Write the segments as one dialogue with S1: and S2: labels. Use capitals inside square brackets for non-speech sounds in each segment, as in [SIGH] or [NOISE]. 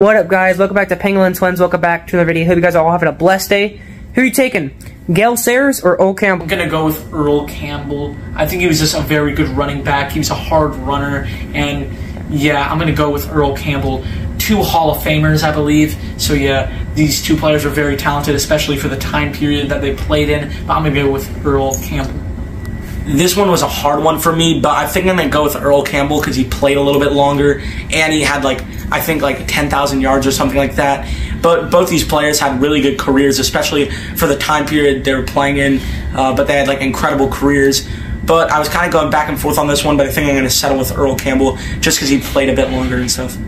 S1: What up, guys? Welcome back to Penguin and Twins. Welcome back to the video. Hope you guys are all having a blessed day. Who are you taking? Gale Sayers or Earl Campbell?
S2: I'm gonna go with Earl Campbell. I think he was just a very good running back. He was a hard runner, and yeah, I'm gonna go with Earl Campbell. Two Hall of Famers, I believe. So yeah, these two players are very talented, especially for the time period that they played in. But I'm gonna go with Earl Campbell.
S3: This one was a hard one for me, but I think I'm gonna go with Earl Campbell because he played a little bit longer and he had like I think like 10,000 yards or something like that. But both these players had really good careers, especially for the time period they were playing in. Uh, but they had like incredible careers. But I was kind of going back and forth on this one, but I think I'm to settle with Earl Campbell just because he played a bit longer and stuff.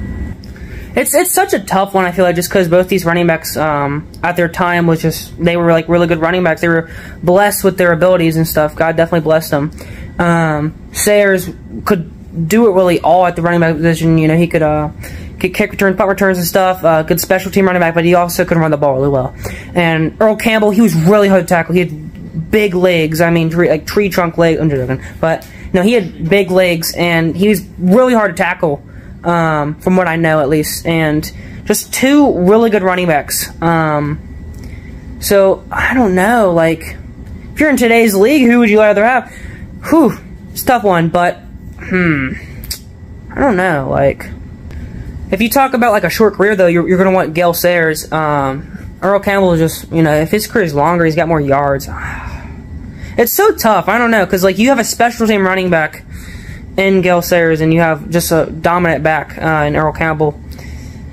S1: It's it's such a tough one. I feel like just because both these running backs um, at their time was just they were like really good running backs. They were blessed with their abilities and stuff. God definitely blessed them. Um, Sayers could do it really all at the running back position. You know, he could uh, could kick returns, punt returns, and stuff. Uh, good special team running back, but he also could run the ball really well. And Earl Campbell, he was really hard to tackle. He had big legs. I mean, tree, like tree trunk legs. I'm joking, but no, he had big legs, and he was really hard to tackle um, from what I know at least, and just two really good running backs. Um, so I don't know, like if you're in today's league, who would you rather have? Whew, it's tough one, but hmm, I don't know. Like if you talk about like a short career though, you're, you're gonna want Gale Sayers. Um, Earl Campbell is just you know if his career is longer, he's got more yards. [SIGHS] It's so tough. I don't know because like you have a special team running back in Gale Sayers, and you have just a dominant back uh, in Earl Campbell.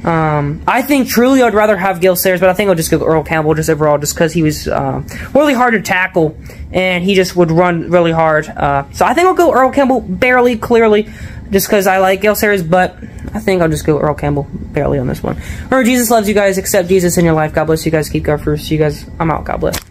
S1: Um, I think truly I'd rather have Gale Sayers, but I think I'll just go Earl Campbell just overall, just because he was uh, really hard to tackle and he just would run really hard. Uh, so I think I'll go Earl Campbell barely, clearly, just because I like Gale Sayers, but I think I'll just go Earl Campbell barely on this one. Remember, Jesus loves you guys. Accept Jesus in your life. God bless you guys. Keep God first. You guys, I'm out. God bless.